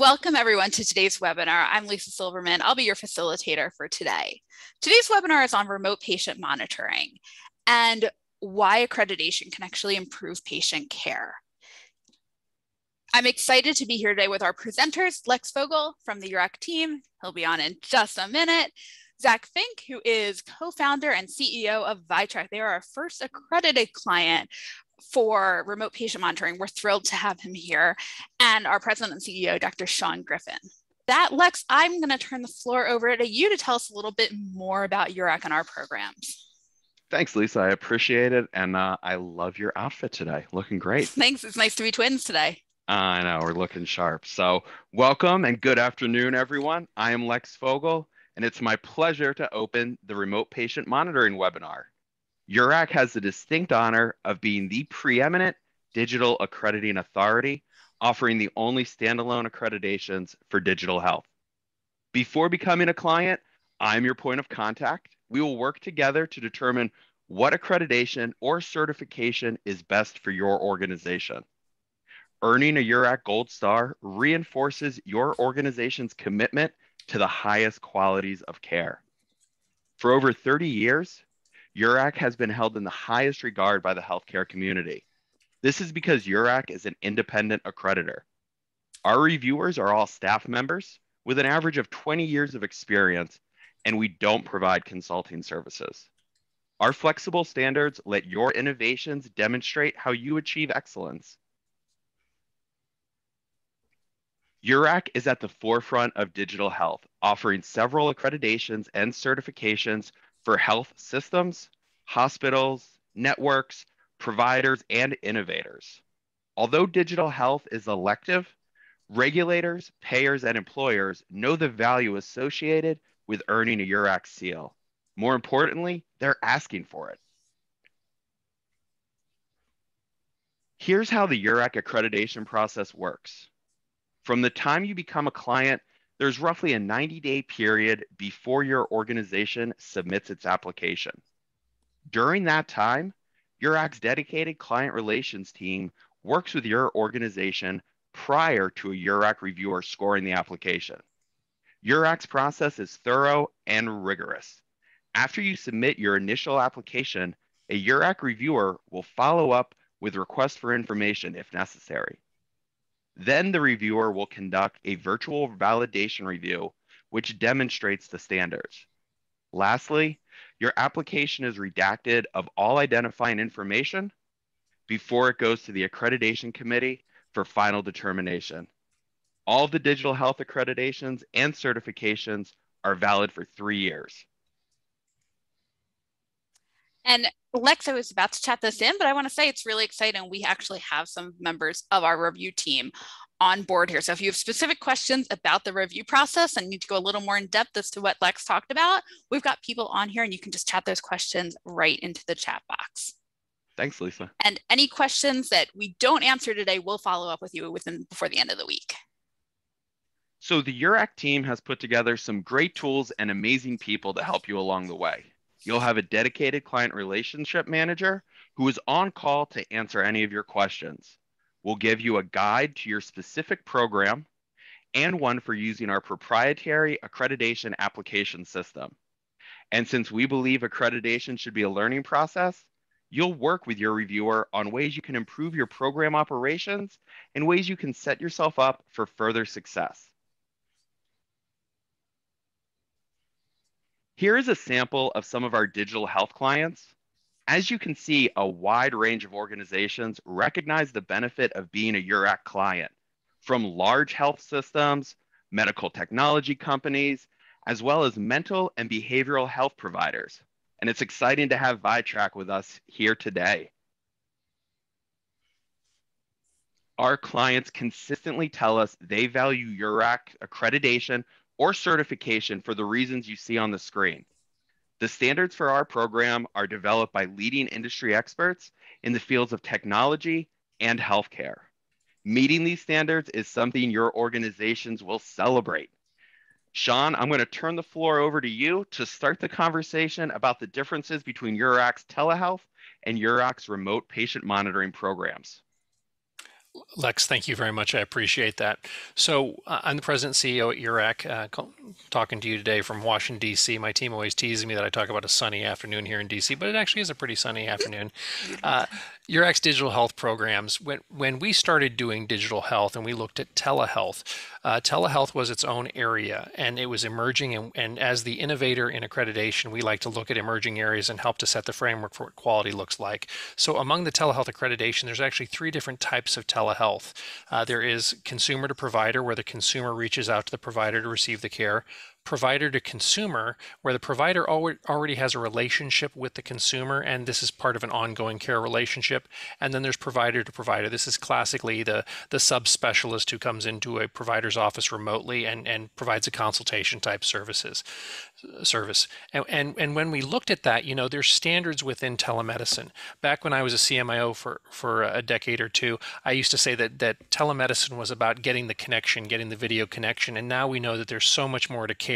Welcome everyone to today's webinar. I'm Lisa Silverman. I'll be your facilitator for today. Today's webinar is on remote patient monitoring and why accreditation can actually improve patient care. I'm excited to be here today with our presenters, Lex Vogel from the URAC team. He'll be on in just a minute. Zach Fink, who is co-founder and CEO of VyTrac. They are our first accredited client for remote patient monitoring. We're thrilled to have him here. And our president and CEO, Dr. Shawn Griffin. That, Lex, I'm going to turn the floor over to you to tell us a little bit more about URAC and our programs. Thanks, Lisa. I appreciate it. And uh, I love your outfit today. Looking great. Thanks. It's nice to be twins today. I know, we're looking sharp. So, welcome and good afternoon, everyone. I am Lex Fogel, and it's my pleasure to open the Remote Patient Monitoring webinar. URAC has the distinct honor of being the preeminent digital accrediting authority, offering the only standalone accreditations for digital health. Before becoming a client, I'm your point of contact. We will work together to determine what accreditation or certification is best for your organization. Earning a URAC Gold Star reinforces your organization's commitment to the highest qualities of care. For over 30 years, URAC has been held in the highest regard by the healthcare community. This is because URAC is an independent accreditor. Our reviewers are all staff members with an average of 20 years of experience, and we don't provide consulting services. Our flexible standards let your innovations demonstrate how you achieve excellence. URAC is at the forefront of digital health, offering several accreditations and certifications for health systems, hospitals, networks, providers, and innovators. Although digital health is elective, regulators, payers, and employers know the value associated with earning a URAC seal. More importantly, they're asking for it. Here's how the URAC accreditation process works. From the time you become a client there's roughly a 90 day period before your organization submits its application. During that time, URAC's dedicated client relations team works with your organization prior to a URAC reviewer scoring the application. URAC's process is thorough and rigorous. After you submit your initial application, a URAC reviewer will follow up with requests for information if necessary. Then the reviewer will conduct a virtual validation review, which demonstrates the standards. Lastly, your application is redacted of all identifying information before it goes to the accreditation committee for final determination. All the digital health accreditations and certifications are valid for three years. And Lex, I was about to chat this in, but I want to say it's really exciting. We actually have some members of our review team on board here. So if you have specific questions about the review process and need to go a little more in depth as to what Lex talked about, we've got people on here and you can just chat those questions right into the chat box. Thanks, Lisa. And any questions that we don't answer today, we'll follow up with you within before the end of the week. So the URAC team has put together some great tools and amazing people to help you along the way. You'll have a dedicated client relationship manager who is on call to answer any of your questions. We'll give you a guide to your specific program and one for using our proprietary accreditation application system. And since we believe accreditation should be a learning process, you'll work with your reviewer on ways you can improve your program operations and ways you can set yourself up for further success. Here is a sample of some of our digital health clients. As you can see, a wide range of organizations recognize the benefit of being a URAC client, from large health systems, medical technology companies, as well as mental and behavioral health providers. And it's exciting to have VyTrac with us here today. Our clients consistently tell us they value URAC accreditation or certification for the reasons you see on the screen. The standards for our program are developed by leading industry experts in the fields of technology and healthcare. Meeting these standards is something your organizations will celebrate. Shawn, I'm going to turn the floor over to you to start the conversation about the differences between URAC's telehealth and URAC's remote patient monitoring programs. Lex, thank you very much. I appreciate that. So, uh, I'm the president and CEO at URAC, uh, talking to you today from Washington, D.C. My team always teases me that I talk about a sunny afternoon here in D.C., but it actually is a pretty sunny afternoon. Uh, URAC's digital health programs, when, when we started doing digital health and we looked at telehealth, uh, telehealth was its own area and it was emerging. And, and as the innovator in accreditation, we like to look at emerging areas and help to set the framework for what quality looks like. So, among the telehealth accreditation, there's actually three different types of telehealth. Uh, there is consumer to provider, where the consumer reaches out to the provider to receive the care provider to consumer, where the provider already has a relationship with the consumer, and this is part of an ongoing care relationship. And then there's provider to provider. This is classically the, the subspecialist who comes into a provider's office remotely and, and provides a consultation type services service. And, and, and when we looked at that, you know, there's standards within telemedicine. Back when I was a CMIO for, for a decade or two, I used to say that, that telemedicine was about getting the connection, getting the video connection. And now we know that there's so much more to care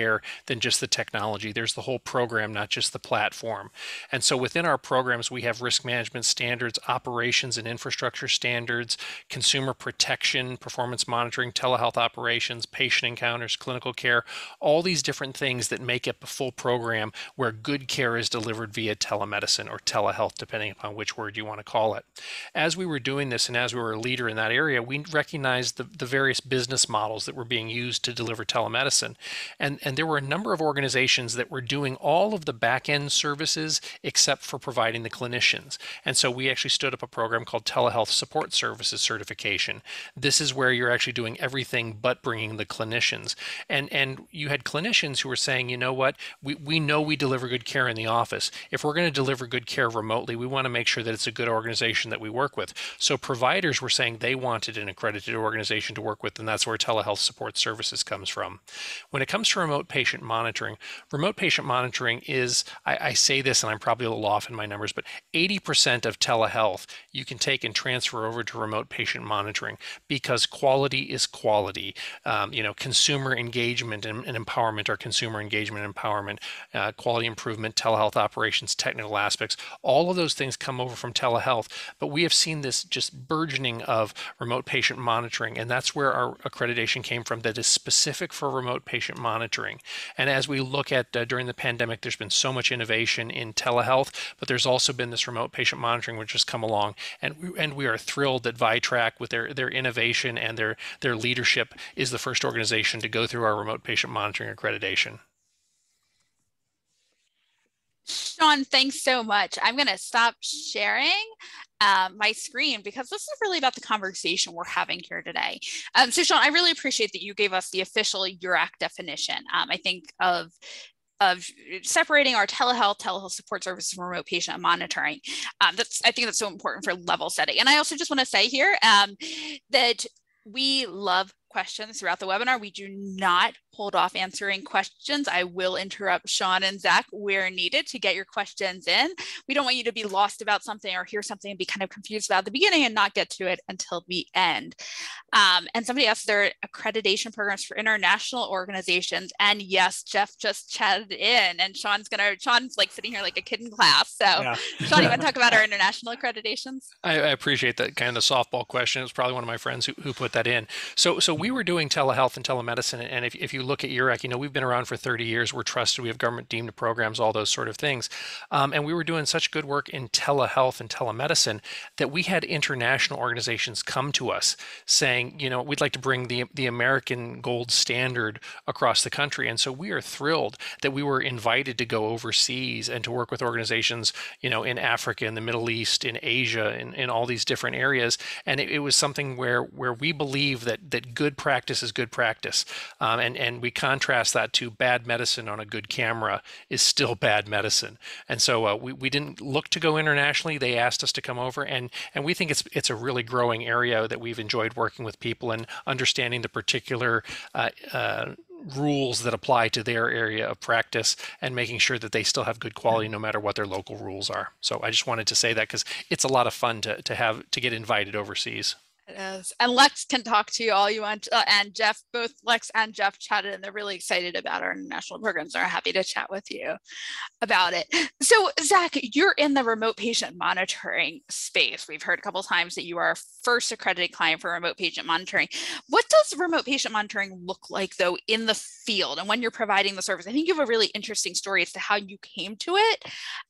than just the technology. There's the whole program, not just the platform. And so within our programs, we have risk management standards, operations and infrastructure standards, consumer protection, performance monitoring, telehealth operations, patient encounters, clinical care, all these different things that make up a full program where good care is delivered via telemedicine or telehealth, depending upon which word you want to call it. As we were doing this and as we were a leader in that area, we recognized the, the various business models that were being used to deliver telemedicine. And, and there were a number of organizations that were doing all of the back end services except for providing the clinicians. And so we actually stood up a program called Telehealth Support Services Certification. This is where you're actually doing everything but bringing the clinicians. And, and you had clinicians who were saying, you know what? We, we know we deliver good care in the office. If we're going to deliver good care remotely, we want to make sure that it's a good organization that we work with. So providers were saying they wanted an accredited organization to work with, and that's where telehealth support services comes from. When it comes to remote patient monitoring, remote patient monitoring is, I, I say this and I'm probably a little off in my numbers, but 80% of telehealth you can take and transfer over to remote patient monitoring because quality is quality. Um, you know, consumer engagement and, and empowerment are consumer engagement and empowerment, uh, quality improvement, telehealth operations, technical aspects. All of those things come over from telehealth. But we have seen this just burgeoning of remote patient monitoring, and that's where our accreditation came from that is specific for remote patient monitoring. And as we look at uh, during the pandemic, there's been so much innovation in telehealth, but there's also been this remote patient monitoring which has come along. And we, and we are thrilled that VyTrac, with their, their innovation and their, their leadership, is the first organization to go through our remote patient monitoring accreditation. Shawn, thanks so much. I'm going to stop sharing um, my screen because this is really about the conversation we're having here today. Um, so, Shawn, I really appreciate that you gave us the official URAC definition. Um, I think of of separating our telehealth, telehealth support services from remote patient monitoring. Um, that's I think that's so important for level setting. And I also just want to say here um, that we love questions throughout the webinar. We do not hold off answering questions. I will interrupt Shawn and Zach where needed to get your questions in. We don't want you to be lost about something or hear something and be kind of confused about the beginning and not get to it until the end. Um, and somebody asked their accreditation programs for international organizations. And yes, Jeff just chatted in and Shawn's gonna, Shawn's like sitting here like a kid in class. So yeah. Shawn, you want to talk about our international accreditations? I, I, appreciate that kind of the softball question. It was probably one of my friends who, who put that in. So, so we were doing telehealth and telemedicine. And if, if you look at URAC, you know, we've been around for 30 years. We're trusted. We have government deemed programs, all those sort of things. Um, and we were doing such good work in telehealth and telemedicine that we had international organizations come to us saying, you know, we'd like to bring the, the American gold standard across the country. And so we are thrilled that we were invited to go overseas and to work with organizations, you know, in Africa, in the Middle East, in Asia, in, in all these different areas. And it, it was something where, where we believe that, that good practice is good practice. Um, and, and we contrast that to bad medicine on a good camera is still bad medicine. And so uh, we, we didn't look to go internationally. They asked us to come over, and and we think it's it's a really growing area that we've enjoyed working with people and understanding the particular. Uh, uh, rules that apply to their area of practice and making sure that they still have good quality no matter what their local rules are. So I just wanted to say that because it's a lot of fun to, to have to get invited overseas. It is. And Lex can talk to you all you want. Uh, and Jeff, both Lex and Jeff chatted, and they're really excited about our international programs. They're happy to chat with you about it. So, Zach, you're in the remote patient monitoring space. We've heard a couple times that you are first accredited client for remote patient monitoring. What does remote patient monitoring look like, though, in the field and when you're providing the service? I think you have a really interesting story as to how you came to it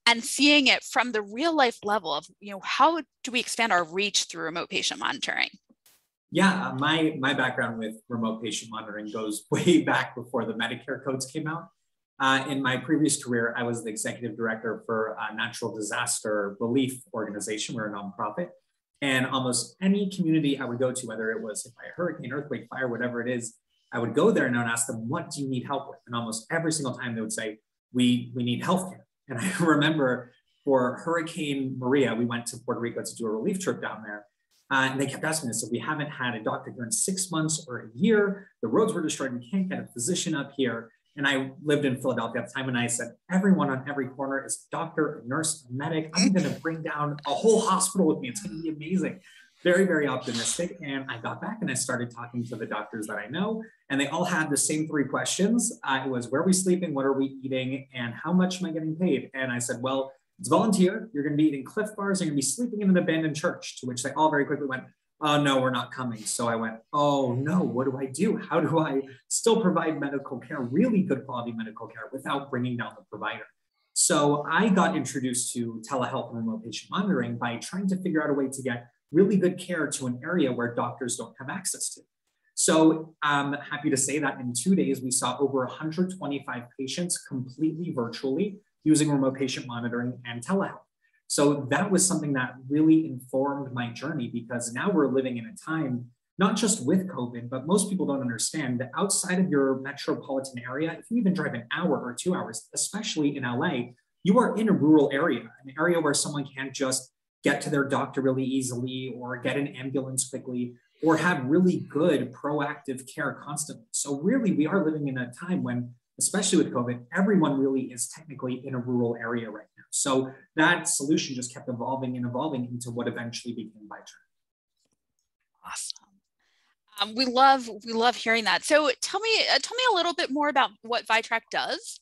and seeing it from the real life level of, you know, how do we expand our reach through remote patient monitoring? Yeah, uh, my my background with remote patient monitoring goes way back before the Medicare codes came out. Uh, in my previous career, I was the executive director for a natural disaster relief organization. We're a nonprofit. And almost any community I would go to, whether it was by hurricane, earthquake, fire, whatever it is, I would go there and I would ask them, what do you need help with? And almost every single time they would say, we, we need healthcare. And I remember for Hurricane Maria, we went to Puerto Rico to do a relief trip down there. Uh, and they kept asking us if we haven't had a doctor here in six months or a year, the roads were destroyed, we can't get a physician up here. And I lived in Philadelphia at the time, and I said, everyone on every corner is a doctor, a nurse, a medic. I'm going to bring down a whole hospital with me. It's going to be amazing. Very, very optimistic. And I got back and I started talking to the doctors that I know, and they all had the same three questions. Uh, it was, where are we sleeping? What are we eating? And how much am I getting paid? And I said, well, it's volunteer. You're going to be eating Clif bars. You're going to be sleeping in an abandoned church, to which they all very quickly went, oh, no, we're not coming. So I went, oh, no, what do I do? How do I still provide medical care, really good quality medical care without bringing down the provider? So I got introduced to telehealth and remote patient monitoring by trying to figure out a way to get really good care to an area where doctors don't have access to. So I'm happy to say that in two days, we saw over 125 patients completely virtually using remote patient monitoring and telehealth. So that was something that really informed my journey because now we're living in a time, not just with COVID, but most people don't understand that outside of your metropolitan area, if you even drive an hour or two hours, especially in LA, you are in a rural area, an area where someone can't just get to their doctor really easily or get an ambulance quickly or have really good proactive care constantly. So, really, we are living in a time when especially with COVID, everyone really is technically in a rural area right now. So that solution just kept evolving and evolving into what eventually became VyTrac. Awesome. Um, we love we love hearing that. So tell me uh, tell me a little bit more about what VyTrac does.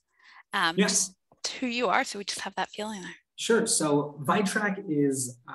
Um, yes. who you are, so we just have that feeling there. Sure. So VyTrac is, uh,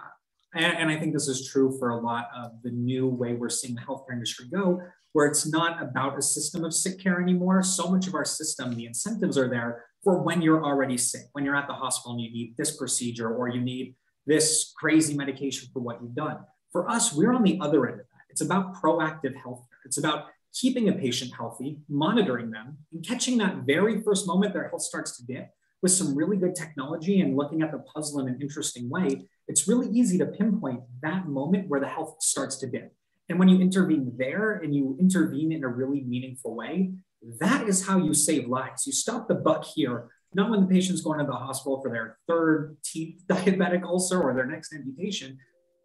and, and I think this is true for a lot of the new way we're seeing the healthcare industry go where it's not about a system of sick care anymore. So much of our system, the incentives are there for when you're already sick, when you're at the hospital and you need this procedure or you need this crazy medication for what you've done. For us, we're on the other end of that. It's about proactive healthcare. It's about keeping a patient healthy, monitoring them, and catching that very first moment their health starts to dip with some really good technology and looking at the puzzle in an interesting way. It's really easy to pinpoint that moment where the health starts to dip. And when you intervene there and you intervene in a really meaningful way, that is how you save lives. You stop the buck here, not when the patient's going to the hospital for their third teeth diabetic ulcer or their next amputation.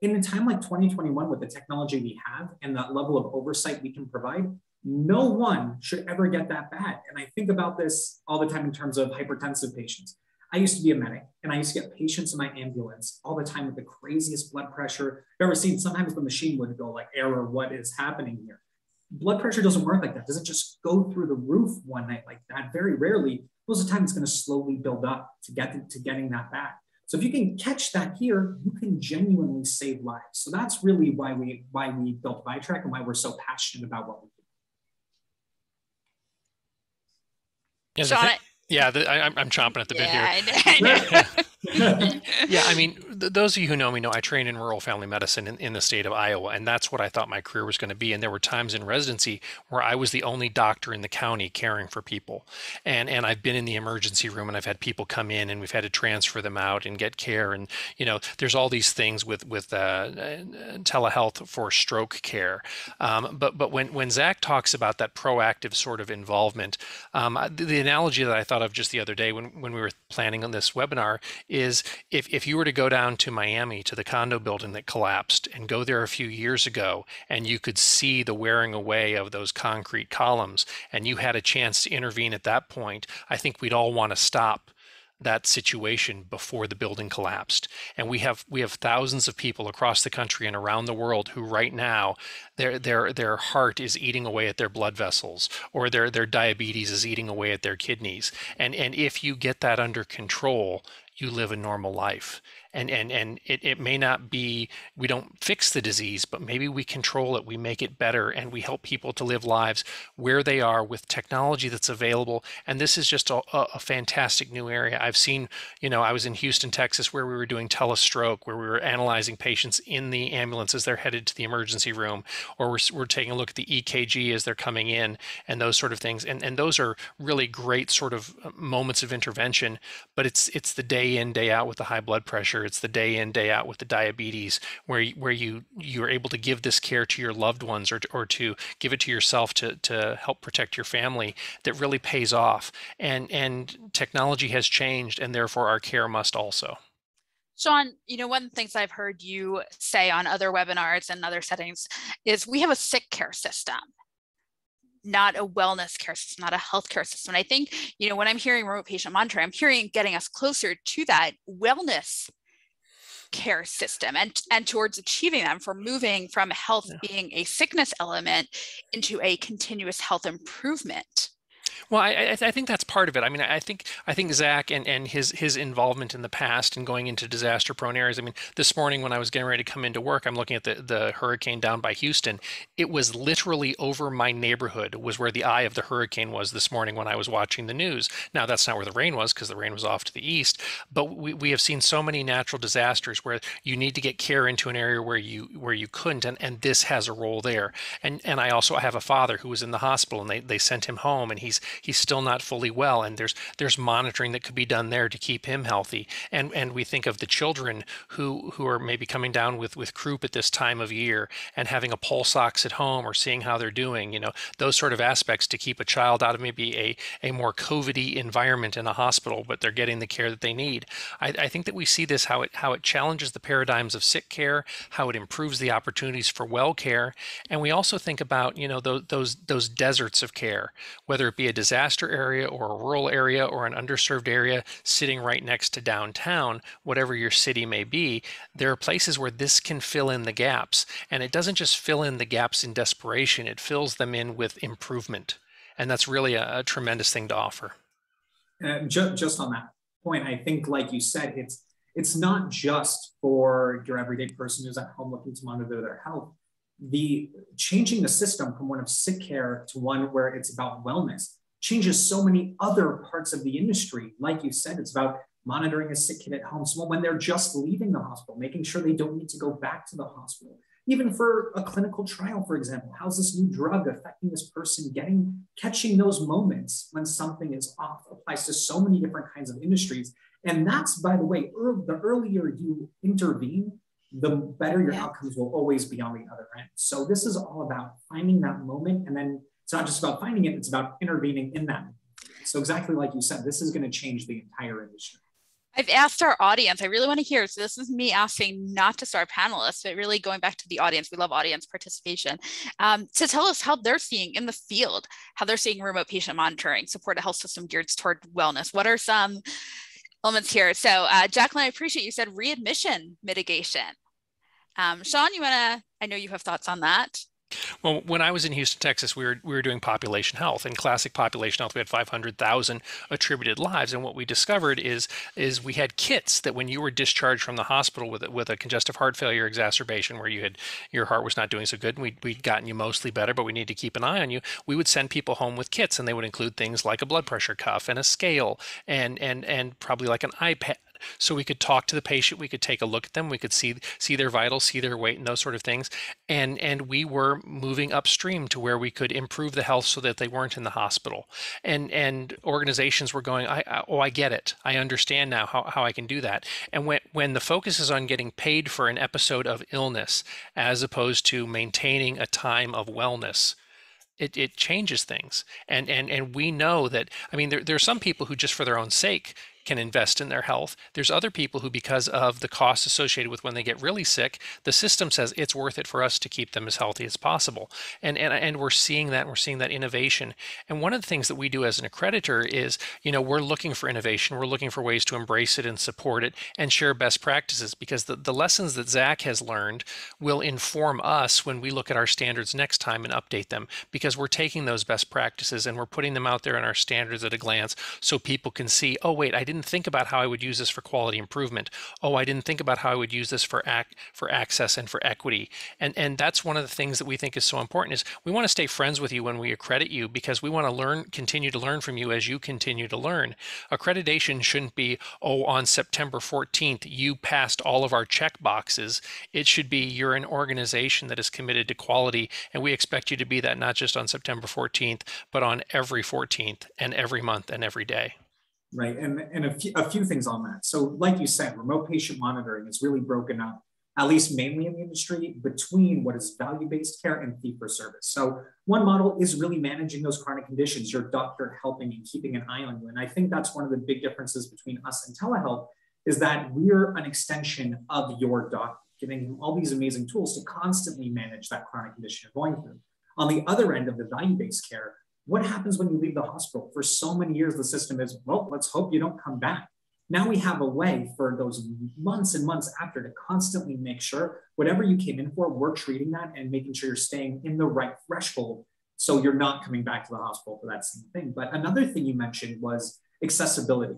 In a time like 2021, with the technology we have and that level of oversight we can provide, no one should ever get that bad. And I think about this all the time in terms of hypertensive patients. I used to be a medic and I used to get patients in my ambulance all the time with the craziest blood pressure I've ever seen. Sometimes the machine would go like, error, what is happening here? Blood pressure doesn't work like that. Does it just go through the roof one night like that? Very rarely. Most of the time, it's going to slowly build up to get to, to getting that back. So if you can catch that here, you can genuinely save lives. So that's really why we why we built VyTrac and why we're so passionate about what we do. Yeah, Shawn, yeah, the, I, am chomping at the bit here. I know. yeah, I mean, th- those of you who know me know I trained in rural family medicine in, in the state of Iowa, and that's what I thought my career was going to be. And there were times in residency where I was the only doctor in the county caring for people, and and I've been in the emergency room and I've had people come in and we've had to transfer them out and get care, and you know, there's all these things with with uh, telehealth for stroke care. Um, but but when when Zach talks about that proactive sort of involvement, um, the, the analogy that I thought of just the other day when when we were planning on this webinar is if, if you were to go down to Miami to the condo building that collapsed and go there a few years ago and you could see the wearing away of those concrete columns and you had a chance to intervene at that point, I think we'd all want to stop that situation before the building collapsed. And we have we have thousands of people across the country and around the world who right now their their their heart is eating away at their blood vessels or their their diabetes is eating away at their kidneys. And and if you get that under control you live a normal life and and and it, it may not be we don't fix the disease but maybe we control it we make it better and we help people to live lives where they are with technology that's available. And this is just a, a fantastic new area. I've seen you know i was in houston texas where we were doing telestroke where we were analyzing patients in the ambulance as they're headed to the emergency room or we're, we're taking a look at the ekg as they're coming in and those sort of things. And and those are really great sort of uh, moments of intervention but it's it's the day in day out with the high blood pressure it's the day in day out with the diabetes where where you you're able to give this care to your loved ones or to, or to give it to yourself to to help protect your family that really pays off and and technology has changed and therefore our care must also Shawn, you know, one of the things I've heard you say on other webinars and other settings is we have a sick care system not a wellness care system, not a healthcare system. And I think, you know, when I'm hearing remote patient monitoring, I'm hearing getting us closer to that wellness care system and, and towards achieving them for moving from health yeah. being a sickness element into a continuous health improvement. Well, I, I, think that's part of it. I mean, I think I think Zach and, and his his involvement in the past and going into disaster prone areas. I mean, this morning when I was getting ready to come into work, I'm looking at the the hurricane down by Houston. It was literally over my neighborhood was where the eye of the hurricane was this morning when I was watching the news. Now that's not where the rain was because the rain was off to the east. But we, we have seen so many natural disasters where you need to get care into an area where you where you couldn't, and, and this has a role there. And and I also I have a father who was in the hospital and they, they sent him home and he's he's still not fully well and there's there's monitoring that could be done there to keep him healthy. And and we think of the children who who are maybe coming down with with croup at this time of year and having a pulse ox at home or seeing how they're doing you know those sort of aspects to keep a child out of maybe a a more covidy environment in a hospital but they're getting the care that they need. I, I think that we see this how it how it challenges the paradigms of sick care how it improves the opportunities for well care and we also think about you know those those those deserts of care whether it be a disaster area or a rural area or an underserved area sitting right next to downtown, whatever your city may be, there are places where this can fill in the gaps. And it doesn't just fill in the gaps in desperation, it fills them in with improvement. And that's really a, a tremendous thing to offer. Uh, just, just on that point, I think, like you said, it's it's not just for your everyday person who's at home looking to monitor their health. The changing the system from one of sick care to one where it's about wellness changes so many other parts of the industry. Like you said, it's about monitoring a sick kid at home when they're just leaving the hospital, making sure they don't need to go back to the hospital. Even for a clinical trial, for example, how's this new drug affecting this person? Getting catching those moments when something is off applies to so many different kinds of industries. And that's, by the way, early, the earlier you intervene, the better your yeah. outcomes will always be on the other end. So this is all about finding that moment and then it's not just about finding it, it's about intervening in that. So exactly like you said, this is going to change the entire industry. I've asked our audience, I really want to hear. So, this is me asking not just our panelists, but really going back to the audience. We love audience participation um, to tell us how they're seeing in the field, how they're seeing remote patient monitoring, support a health system geared toward wellness. What are some elements here? So, uh, Jacqueline, I appreciate you said readmission mitigation. Um, Shawn, you want to, I know you have thoughts on that. Well, when I was in Houston, Texas, we were we were doing population health. In classic population health, we had 500,000 attributed lives, and what we discovered is is we had kits that when you were discharged from the hospital with a, with a congestive heart failure exacerbation, where you had your heart was not doing so good, and we we'd gotten you mostly better, but we need to keep an eye on you. We would send people home with kits, and they would include things like a blood pressure cuff and a scale, and and and probably like an iPad so we could talk to the patient we could take a look at them we could see see their vitals see their weight and those sort of things. And and we were moving upstream to where we could improve the health so that they weren't in the hospital. And and organizations were going I, I oh I get it. I understand now how, how I can do that. And when when the focus is on getting paid for an episode of illness as opposed to maintaining a time of wellness it, it changes things. And and and we know that i mean there, there are some people who just for their own sake can invest in their health. There's other people who, because of the costs associated with when they get really sick, the system says it's worth it for us to keep them as healthy as possible. And and and we're seeing that. We're seeing that innovation. And one of the things that we do as an accreditor is, you know, we're looking for innovation. We're looking for ways to embrace it and support it and share best practices because the, the lessons that Zach has learned will inform us when we look at our standards next time and update them because we're taking those best practices and we're putting them out there in our standards at a glance so people can see, oh wait, I didn't think about how I would use this for quality improvement. Oh, I didn't think about how I would use this for act for access and for equity. And and that's one of the things that we think is so important is we want to stay friends with you when we accredit you because we want to learn continue to learn from you as you continue to learn. Accreditation shouldn't be, oh, on September 14th, you passed all of our check boxes. It should be you're an organization that is committed to quality and we expect you to be that not just on September 14th, but on every 14th and every month and every day. Right. And, and a, few, a few things on that. So, like you said, remote patient monitoring is really broken up, at least mainly in the industry, between what is value based care and fee for service. So, one model is really managing those chronic conditions, your doctor helping and keeping an eye on you. And I think that's one of the big differences between us and telehealth is that we're an extension of your doctor, giving him all these amazing tools to constantly manage that chronic condition you're going through. On the other end of the value based care, what happens when you leave the hospital? For so many years, the system is, well, let's hope you don't come back. Now we have a way for those months and months after to constantly make sure whatever you came in for, we're treating that and making sure you're staying in the right threshold so you're not coming back to the hospital for that same thing. But another thing you mentioned was accessibility.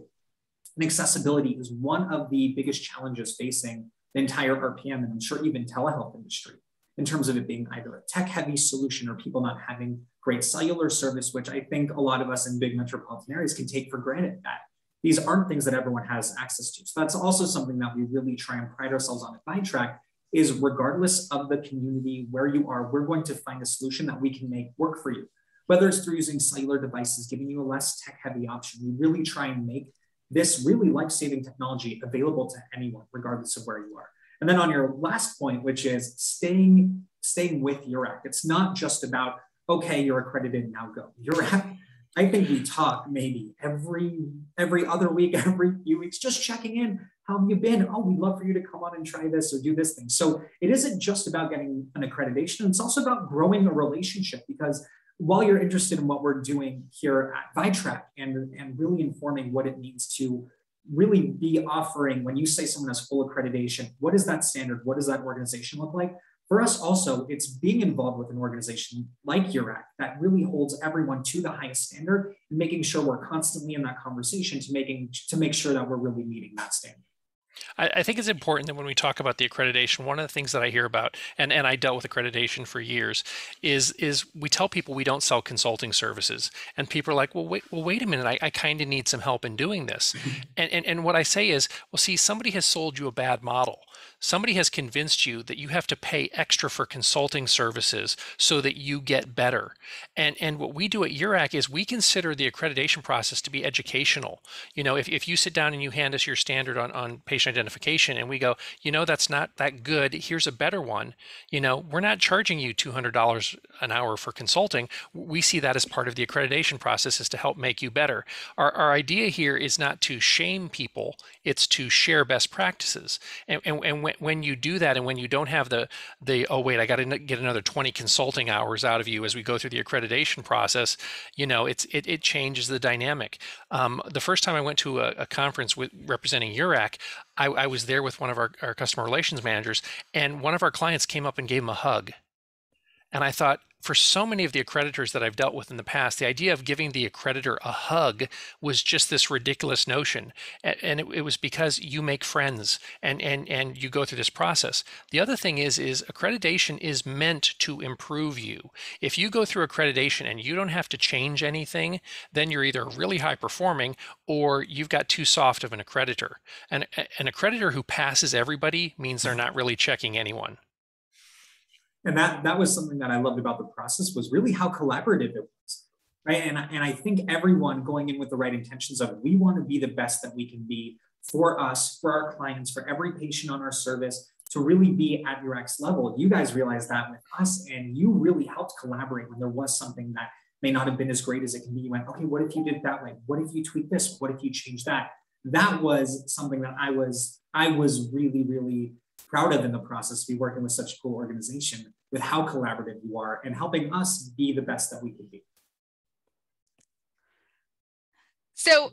And accessibility is one of the biggest challenges facing the entire RPM and I'm sure even telehealth industry in terms of it being either a tech heavy solution or people not having great cellular service, which I think a lot of us in big metropolitan areas can take for granted that these aren't things that everyone has access to. So that's also something that we really try and pride ourselves on at VyTrac is regardless of the community where you are, we're going to find a solution that we can make work for you. Whether it's through using cellular devices, giving you a less tech heavy option, we really try and make this really life-saving technology available to anyone, regardless of where you are. And then on your last point, which is staying, staying with URAC, it's not just about, okay, you're accredited, now go. URAC, I think we talk maybe every every other week, every few weeks, just checking in. How have you been? Oh, we'd love for you to come on and try this or do this thing. So it isn't just about getting an accreditation, it's also about growing a relationship because while you're interested in what we're doing here at VyTrac and, and really informing what it means to really be offering, when you say someone has full accreditation, what is that standard? What does that organization look like? For us also, it's being involved with an organization like URAC that really holds everyone to the highest standard and making sure we're constantly in that conversation to making to make sure that we're really meeting that standard. I, I, think it's important that when we talk about the accreditation, one of the things that I hear about, and, and I dealt with accreditation for years, is is we tell people we don't sell consulting services, and people are like, well, wait, well, wait a minute, I, I kind of need some help in doing this, and, and and what I say is, well, see, somebody has sold you a bad model somebody has convinced you that you have to pay extra for consulting services so that you get better. And and what we do at URAC is we consider the accreditation process to be educational. You know, if, if you sit down and you hand us your standard on, on patient identification and we go, you know, that's not that good, here's a better one, you know, we're not charging you $200 an hour for consulting. We see that as part of the accreditation process is to help make you better. Our, our idea here is not to shame people, it's to share best practices. And, and, and when, when you do that and when you don't have the the oh wait i got to get another 20 consulting hours out of you as we go through the accreditation process you know it's it, it changes the dynamic. Um, the first time i went to a, a conference with representing urac I, I was there with one of our, our customer relations managers and one of our clients came up and gave him a hug. And I thought, for so many of the accreditors that I've dealt with in the past, the idea of giving the accreditor a hug was just this ridiculous notion. And it, it, was because you make friends and, and, and you go through this process. The other thing is, is accreditation is meant to improve you. If you go through accreditation and you don't have to change anything, then you're either really high performing or you've got too soft of an accreditor. And an accreditor who passes everybody means they're not really checking anyone and that that was something that I loved about the process was really how collaborative it was, right? And and I think everyone going in with the right intentions of we want to be the best that we can be for us, for our clients, for every patient on our service to really be at URAC level. You guys realized that with us, and you really helped collaborate when there was something that may not have been as great as it can be. You went, okay, what if you did that way? What if you tweak this? What if you change that? that was something that I was I was really really proud of in the process to be working with such a cool organization with how collaborative you are and helping us be the best that we can be. So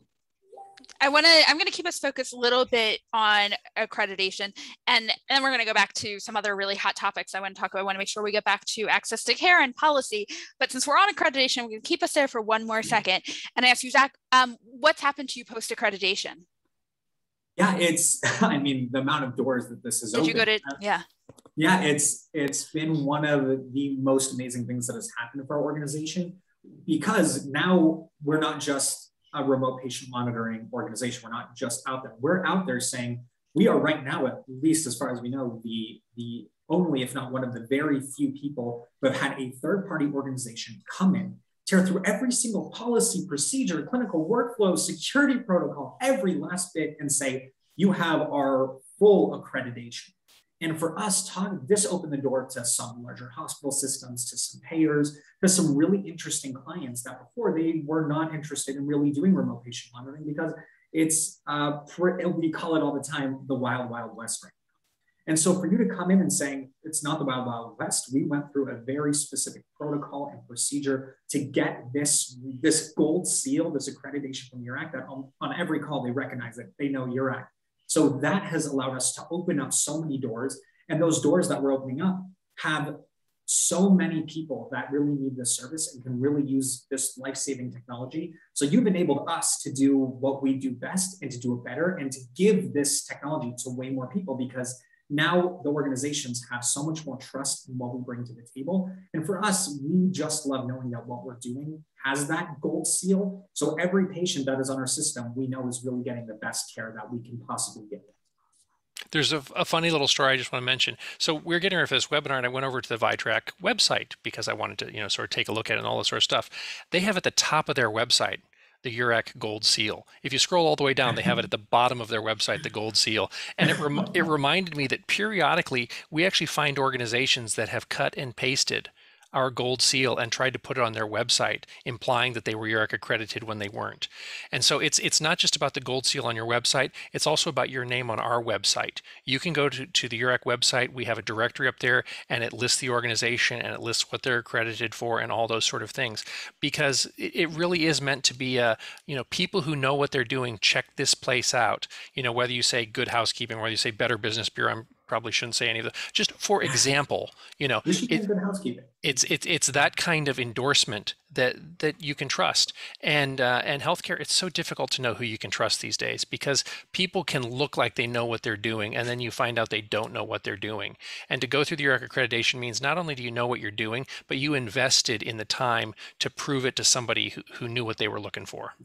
I want to, I'm going to keep us focused a little bit on accreditation and, then we're going to go back to some other really hot topics I want to talk about. I want to make sure we get back to access to care and policy. But since we're on accreditation, we're going to keep us there for one more second. And I ask you, Zach, um, what's happened to you post accreditation? Yeah, it's, I mean, the amount of doors that this has Did opened. you go to, yeah. Yeah, it's it's been one of the most amazing things that has happened for our organization because now we're not just a remote patient monitoring organization. We're not just out there. We're out there saying we are right now, at least as far as we know, the the only, if not one of the very few people who have had a third party organization come in, tear through every single policy, procedure, clinical workflow, security protocol, every last bit, and say, you have our full accreditation. And for us, this opened the door to some larger hospital systems, to some payers, to some really interesting clients that before they were not interested in really doing remote patient monitoring because it's, uh, we call it all the time, the wild, wild west right now. And so for you to come in and saying it's not the wild, wild west, we went through a very specific protocol and procedure to get this, this gold seal, this accreditation from URAC that on, on every call they recognize it, they know URAC so that has allowed us to open up so many doors. And those doors that we're opening up have so many people that really need this service and can really use this life-saving technology. So you've enabled us to do what we do best and to do it better and to give this technology to way more people because now the organizations have so much more trust in what we bring to the table. And for us, we just love knowing that what we're doing has that gold seal. So every patient that is on our system, we know is really getting the best care that we can possibly get. There's a, a, funny little story I just want to mention. So we are getting ready for this webinar, and I went over to the VyTrac website because I wanted to, you know, sort of take a look at it and all this sort of stuff. They have at the top of their website the URAC Gold Seal. If you scroll all the way down, they have it at the bottom of their website, the Gold Seal. And it, rem- it reminded me that periodically we actually find organizations that have cut and pasted our gold seal and tried to put it on their website, implying that they were URAC accredited when they weren't. And so it's it's not just about the gold seal on your website, it's also about your name on our website. You can go to, to the URAC website, we have a directory up there, and it lists the organization and it lists what they're accredited for and all those sort of things. Because it, it really is meant to be a, you know, people who know what they're doing, check this place out. You know, whether you say good housekeeping, whether you say better business bureau, I'm probably shouldn't say any of that. Just for example, you know, it. It's it's it's that kind of endorsement that that you can trust. And uh, and healthcare, it's so difficult to know who you can trust these days because people can look like they know what they're doing, and then you find out they don't know what they're doing. And to go through the URAC accreditation means not only do you know what you're doing, but you invested in the time to prove it to somebody who, who knew what they were looking for.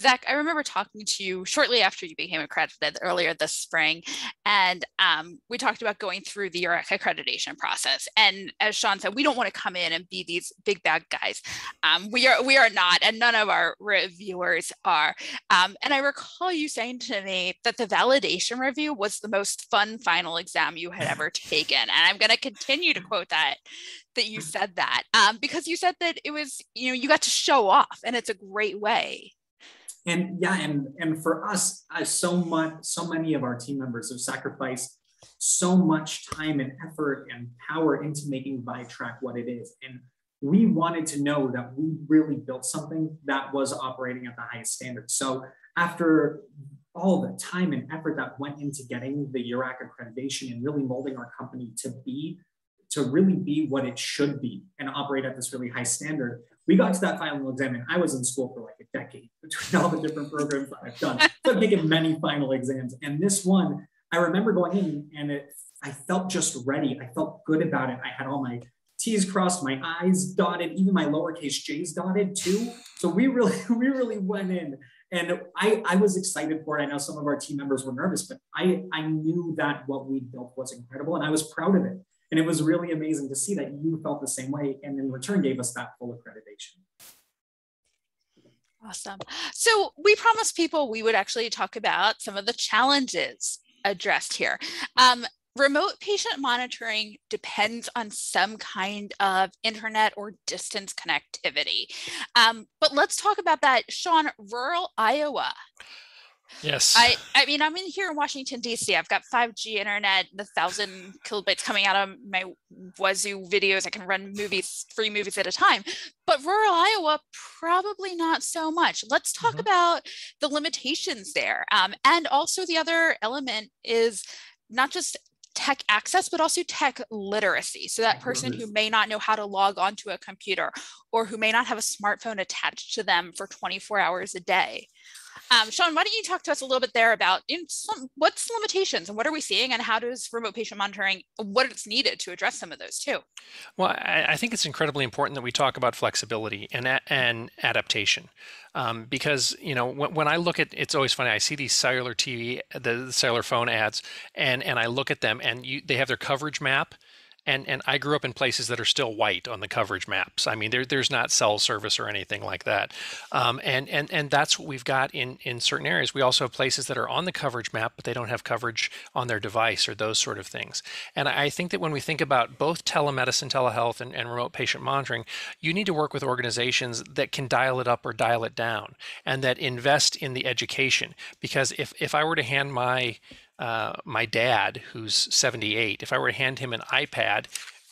Zach, I remember talking to you shortly after you became accredited earlier this spring, and um, we talked about going through the accreditation process. And as Shawn said, we don't want to come in and be these big bad guys. Um, we are we are not, and none of our reviewers are. Um, and I recall you saying to me that the validation review was the most fun final exam you had ever taken, and I'm going to continue to quote that that you said that um, because you said that it was you know you got to show off, and it's a great way and yeah and and for us as so much so many of our team members have sacrificed so much time and effort and power into making VyTrac what it is. And we wanted to know that we really built something that was operating at the highest standard. So after all the time and effort that went into getting the URAC accreditation and really molding our company to be to really be what it should be and operate at this really high standard we got to that final exam and I was in school for like a decade between all the different programs that I've done. So I've taken many final exams. And this one, I remember going in and it, I felt just ready. I felt good about it. I had all my T's crossed, my I's dotted, even my lowercase J's dotted too. So we really, we really went in and I, I was excited for it. I know some of our team members were nervous, but I, I knew that what we built was incredible and I was proud of it. And it was really amazing to see that you felt the same way and in return gave us that full accreditation. Awesome. So we promised people we would actually talk about some of the challenges addressed here. Um, remote patient monitoring depends on some kind of internet or distance connectivity. Um, but let's talk about that. Shawn, rural Iowa. Yes. I, I mean, I'm in here in Washington, D.C. I've got 5G internet, the thousand kilobytes coming out of my Wazoo videos. I can run movies, free movies at a time. But rural Iowa, probably not so much. Let's talk mm-hmm. about the limitations there. Um, and also, the other element is not just tech access, but also tech literacy. So that person who may not know how to log onto a computer or who may not have a smartphone attached to them for 24 hours a day. Um, Shawn, why don't you talk to us a little bit there about some, what's the limitations and what are we seeing and how does remote patient monitoring, what it's needed to address some of those too? Well, I, I think it's incredibly important that we talk about flexibility and, and adaptation. Um, because you know when, when, I look at it's always funny I see these cellular TV the, the cellular phone ads and and I look at them and you, they have their coverage map and and I grew up in places that are still white on the coverage maps. I mean, there, there's not cell service or anything like that, um, and and and that's what we've got in in certain areas. We also have places that are on the coverage map, but they don't have coverage on their device or those sort of things. And I think that when we think about both telemedicine, telehealth, and, and remote patient monitoring, you need to work with organizations that can dial it up or dial it down, and that invest in the education. Because if if I were to hand my uh, my dad, who's 78, if I were to hand him an iPad,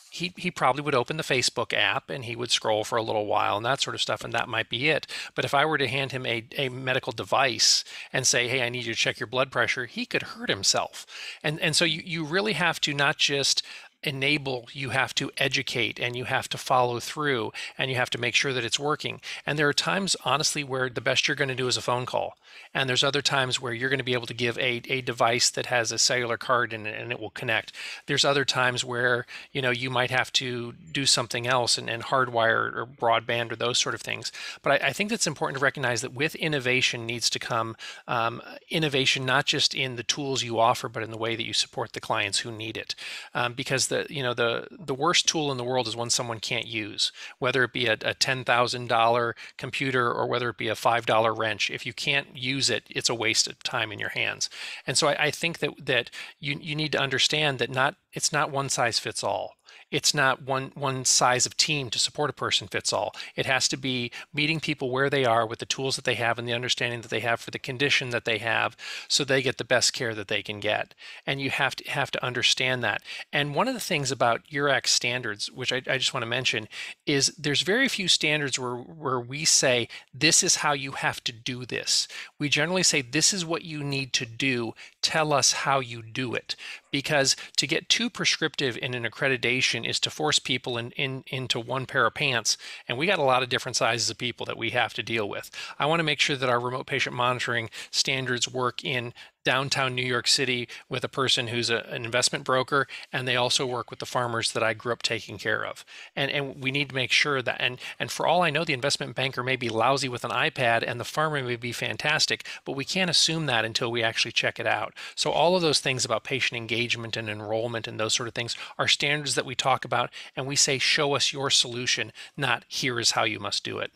he, he probably would open the Facebook app and he would scroll for a little while and that sort of stuff, and that might be it. But if I were to hand him a, a medical device and say, hey, I need you to check your blood pressure, he could hurt himself. And, and so you, you really have to not just enable, you have to educate and you have to follow through and you have to make sure that it's working. And there are times, honestly, where the best you're going to do is a phone call. And there's other times where you're going to be able to give a, a device that has a cellular card in it and it will connect. There's other times where, you know, you might have to do something else and, and hardwire or broadband or those sort of things. But I, I think it's important to recognize that with innovation needs to come um, innovation, not just in the tools you offer, but in the way that you support the clients who need it. Um, because the, you know, the, the worst tool in the world is one someone can't use, whether it be a, a $10,000 computer or whether it be a $5 wrench. If you can't use it, it's a waste of time in your hands. And so I, I think that that you you need to understand that not it's not one size fits all it's not one one size of team to support a person fits all. It has to be meeting people where they are with the tools that they have and the understanding that they have for the condition that they have, so they get the best care that they can get. And you have to have to understand that. And one of the things about URAC standards, which I, I just want to mention, is there's very few standards where where we say this is how you have to do this. We generally say this is what you need to do. Tell us how you do it because to get too prescriptive in an accreditation is to force people in, in, into one pair of pants. And we got a lot of different sizes of people that we have to deal with. I want to make sure that our remote patient monitoring standards work in downtown New York City with a person who's a, an investment broker, and they also work with the farmers that I grew up taking care of. And and we need to make sure that and and for all I know, the investment banker may be lousy with an iPad, and the farmer may be fantastic, but we can't assume that until we actually check it out. So all of those things about patient engagement and enrollment and those sort of things are standards that we talk about, and we say, show us your solution, not here is how you must do it.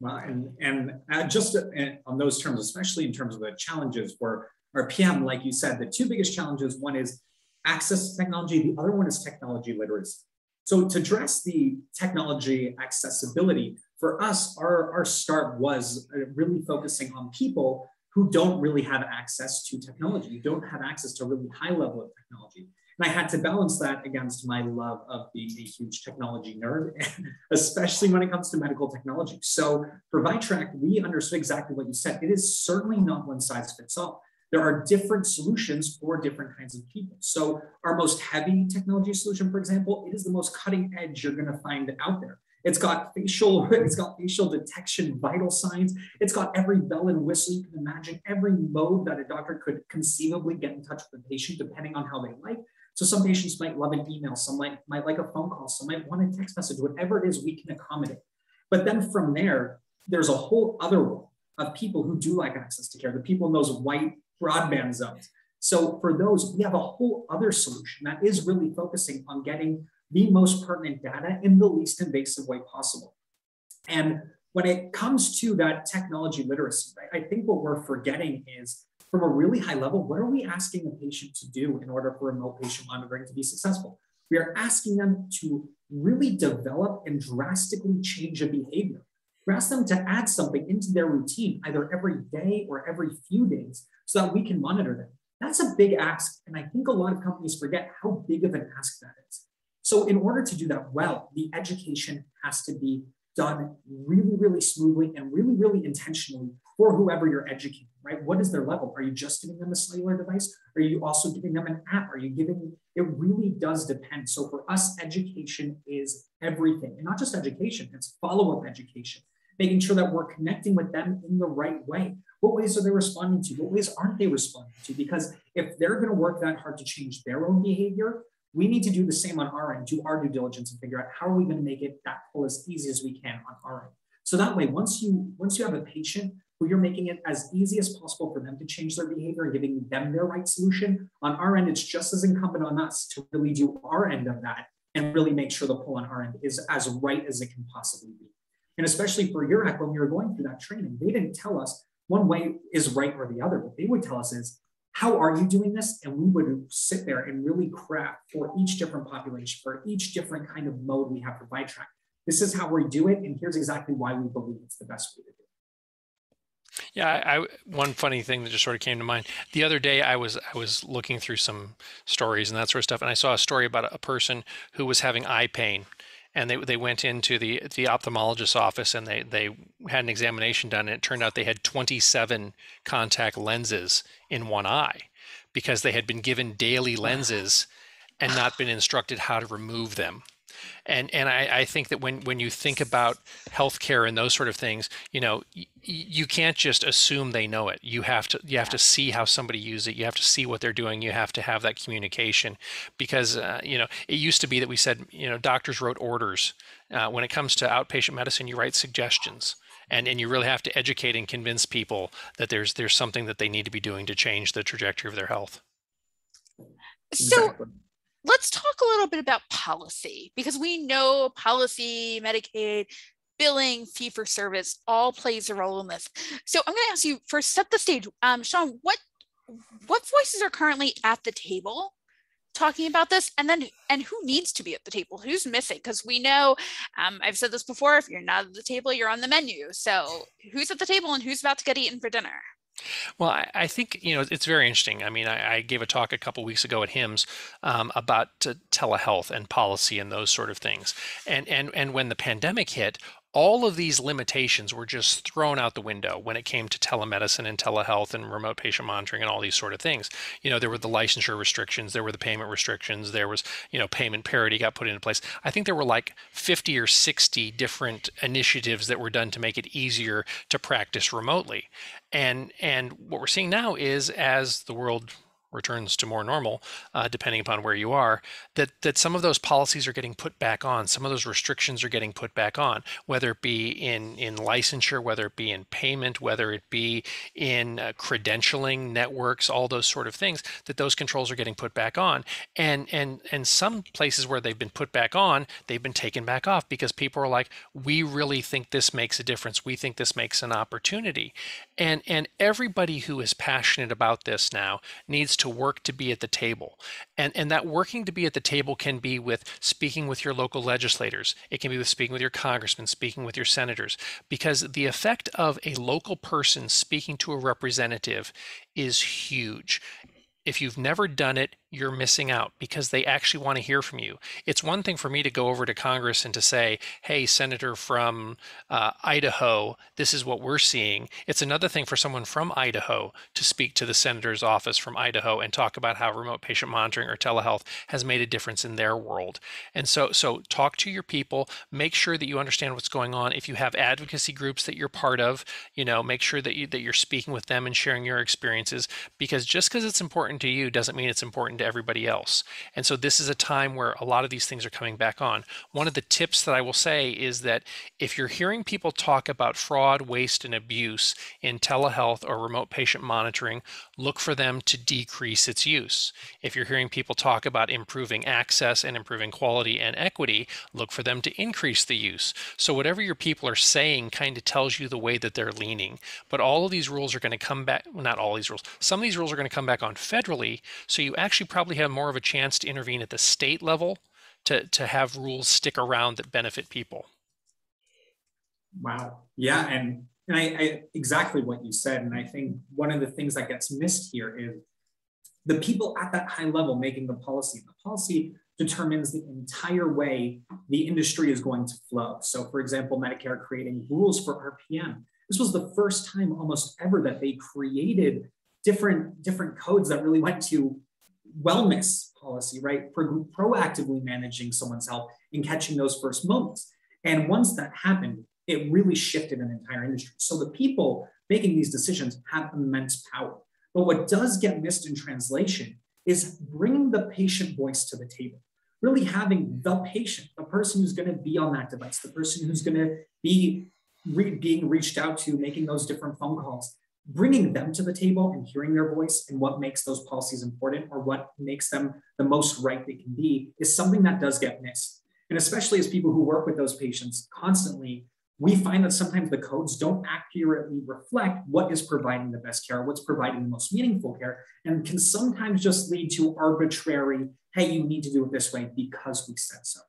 Well, and and uh, just uh, on those terms, especially in terms of the challenges for RPM, like you said, the two biggest challenges, one is access to technology, the other one is technology literacy. So to address the technology accessibility, for us, our, our start was uh, really focusing on people who don't really have access to technology, don't have access to a really high level of technology. And I had to balance that against my love of being a huge technology nerd, especially when it comes to medical technology. So for VyTrac, we understood exactly what you said. It is certainly not one size fits all there are different solutions for different kinds of people. So our most heavy technology solution, for example, it is the most cutting edge you're going to find out there. It's got facial, it's got facial detection, vital signs. It's got every bell and whistle you can imagine, every mode that a doctor could conceivably get in touch with a patient, depending on how they like. So some patients might love an email, some might, might like a phone call, some might want a text message, whatever it is we can accommodate. But then from there, there's a whole other world of people who do like access to care, the people in those white broadband zones. So for those, we have a whole other solution that is really focusing on getting the most pertinent data in the least invasive way possible. And when it comes to that technology literacy, right, I think what we're forgetting is from a really high level, what are we asking a patient to do in order for remote patient monitoring to be successful? We are asking them to really develop and drastically change a behavior We ask them to add something into their routine, either every day or every few days, so that we can monitor them. That's a big ask. And I think a lot of companies forget how big of an ask that is. So, in order to do that well, the education has to be done really, really smoothly and really, really intentionally for whoever you're educating, right? What is their level? Are you just giving them a cellular device? Are you also giving them an app? Are you giving, it really does depend. So for us, education is everything, and not just education, it's follow up education, making sure that we're connecting with them in the right way. What ways are they responding to? What ways aren't they responding to? Because if they're going to work that hard to change their own behavior, we need to do the same on our end, do our due diligence and figure out how are we going to make it that pull as easy as we can on our end. So that way, once you once you have a patient who you're making it as easy as possible for them to change their behavior and giving them their right solution, on our end, it's just as incumbent on us to really do our end of that and really make sure the pull on our end is as right as it can possibly be. And especially for URAC, when we were going through that training, they didn't tell us one way is right or the other. What they would tell us is, how are you doing this? And we would sit there and really craft for each different population, for each different kind of mode we have for VyTrac. This is how we do it, and here's exactly why we believe it's the best way to do it. Yeah, I, I, one funny thing that just sort of came to mind the other day. I was I was looking through some stories and that sort of stuff, and I saw a story about a person who was having eye pain, and they, they went into the the ophthalmologist's office and they they had an examination done and it turned out they had 27 contact lenses in one eye because they had been given daily lenses and not been instructed how to remove them and and I, I think that when when you think about healthcare and those sort of things, you know, y- you can't just assume they know it. You have to you have to see how somebody uses it. You have to see what they're doing. You have to have that communication, because uh, you know it used to be that we said you know doctors wrote orders. Uh, when it comes to outpatient medicine, you write suggestions and and you really have to educate and convince people that there's there's something that they need to be doing to change the trajectory of their health. So exactly let's talk a little bit about policy because we know policy, Medicaid, billing, fee for service all plays a role in this. So I'm going to ask you first, set the stage. Um, Shawn, what what voices are currently at the table talking about this? And then and who needs to be at the table? Who's missing? Because we know um, i've said this before if you're not at the table you're on the menu. So who's at the table and who's about to get eaten for dinner well, I, I, think you know it's very interesting. I mean, I, I gave a talk a couple weeks ago at HIMSS um, about telehealth and policy and those sort of things. And and and when the pandemic hit, all of these limitations were just thrown out the window when it came to telemedicine and telehealth and remote patient monitoring and all these sort of things. You know, there were the licensure restrictions, there were the payment restrictions, there was, you know, payment parity got put into place. I think there were like 50 or 60 different initiatives that were done to make it easier to practice remotely. And and what we're seeing now is as the world returns to more normal, uh, depending upon where you are, that that some of those policies are getting put back on. Some of those restrictions are getting put back on, whether it be in in licensure, whether it be in payment, whether it be in uh, credentialing networks, all those sort of things. That those controls are getting put back on, and and and some places where they've been put back on, they've been taken back off because people are like, we really think this makes a difference. We think this makes an opportunity, and and everybody who is passionate about this now needs to work to be at the table. And, and that working to be at the table can be with speaking with your local legislators. It can be with speaking with your congressmen, speaking with your senators, because the effect of a local person speaking to a representative is huge. If you've never done it, you're missing out because they actually want to hear from you. It's one thing for me to go over to Congress and to say, hey, Senator from uh, Idaho, this is what we're seeing. It's another thing for someone from Idaho to speak to the senator's office from Idaho and talk about how remote patient monitoring or telehealth has made a difference in their world. And so, so talk to your people, make sure that you understand what's going on. If you have advocacy groups that you're part of, you know, make sure that you that you're speaking with them and sharing your experiences because just because it's important to you doesn't mean it's important to everybody else. And so this is a time where a lot of these things are coming back on. One of the tips that I will say is that if you're hearing people talk about fraud, waste, and abuse in telehealth or remote patient monitoring, look for them to decrease its use. If you're hearing people talk about improving access and improving quality and equity, look for them to increase the use. So whatever your people are saying kind of tells you the way that they're leaning. But all of these rules are going to come back, well, not all these rules, some of these rules are going to come back on federally. So you actually probably have more of a chance to intervene at the state level to, to have rules stick around that benefit people. Wow. Yeah. And, and I, I exactly what you said. And I think one of the things that gets missed here is the people at that high level making the policy. The policy determines the entire way the industry is going to flow. So, for example, Medicare creating rules for RPM. This was the first time almost ever that they created different, different codes that really went to wellness policy, right? Pro- proactively managing someone's health and catching those first moments. And once that happened, it really shifted an entire industry. So the people making these decisions have immense power. But what does get missed in translation is bringing the patient voice to the table really having the patient, the person who's going to be on that device, the person who's going to be re- being reached out to, making those different phone calls, bringing them to the table and hearing their voice and what makes those policies important or what makes them the most right they can be is something that does get missed. And especially as people who work with those patients constantly, we find that sometimes the codes don't accurately reflect what is providing the best care, what's providing the most meaningful care, and can sometimes just lead to arbitrary hey, you need to do it this way because we said so.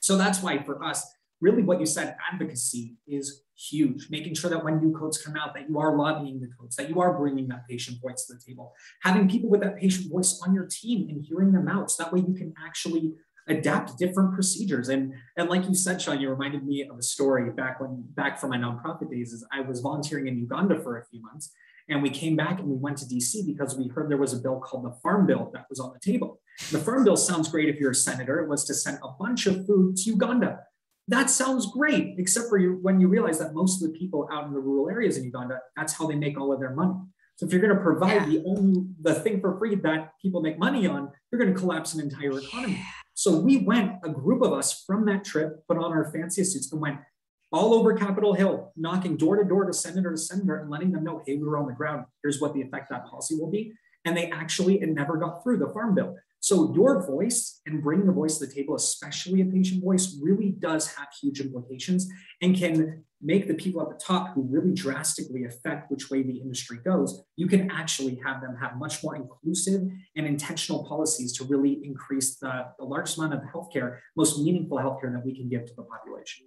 So that's why for us, really what you said, advocacy is huge. Making sure that when new codes come out, that you are lobbying the codes, that you are bringing that patient voice to the table, having people with that patient voice on your team and hearing them out. So that way you can actually adapt different procedures. And, and like you said, Shawn, you reminded me of a story back when back from my nonprofit days is I was volunteering in Uganda for a few months. And we came back and we went to DC because we heard there was a bill called the Farm Bill that was on the table. The Farm Bill sounds great if you're a senator. It was to send a bunch of food to Uganda. That sounds great, except for you when you realize that most of the people out in the rural areas in Uganda, that's how they make all of their money. So if you're going to provide yeah. the only the thing for free that people make money on, you're going to collapse an entire economy. So we went, a group of us from that trip, put on our fanciest suits and went all over Capitol Hill, knocking door to door to senator to senator and letting them know, hey, we were on the ground. Here's what the effect that policy will be. And they actually, it never got through the farm bill. So your voice and bringing the voice to the table, especially a patient voice, really does have huge implications and can make the people at the top who really drastically affect which way the industry goes, you can actually have them have much more inclusive and intentional policies to really increase the, the largest amount of healthcare, most meaningful healthcare that we can give to the population.